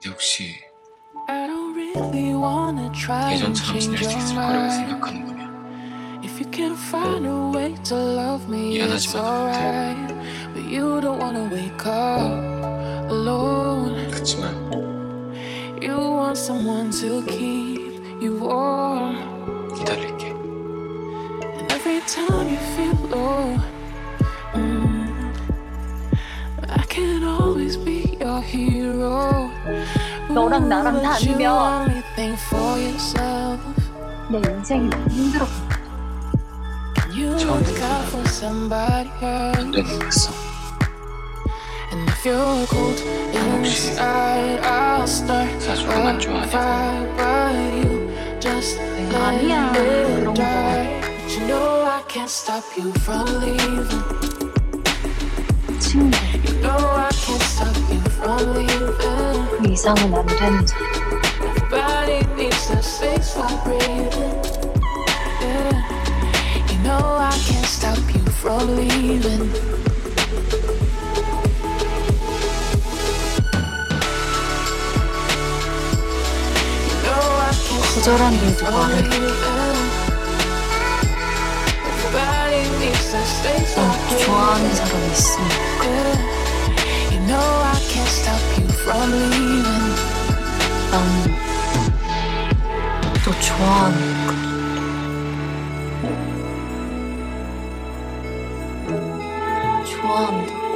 근데 혹시 I don't really wanna try and 예전처럼 지낼 change 수 your 있을 거라고 mind. 생각하는 거냐? If you can find a way to love me, it's 미안하지만 alright. But you don't wanna wake up alone. 그치만 You want someone to keep you warm. 기다릴게. And every time you feel low, mm, I can always be your hero. 너랑 나랑 Ooh, 다 but you 아니면 only think for yourself. 내 인생이 너무 힘들어. You 처음 look out for somebody 안 else. 되는 거였어. And if you're cold inside, I'll start 사실 a 안 좋아하냐고. fire. But you just let 아니야, it 그런 거. die. But you know I can't stop you from leaving. 친구, 이상은 안 되는 자. Body needs a space for breathing. Yeah. You know I can't stop you from leaving. You know I can't stop 거절한데도 from 말해. leaving. Everybody needs a space for 너 좋아하는 사람이 있으 난 너 좋아하니까. 좋아한다.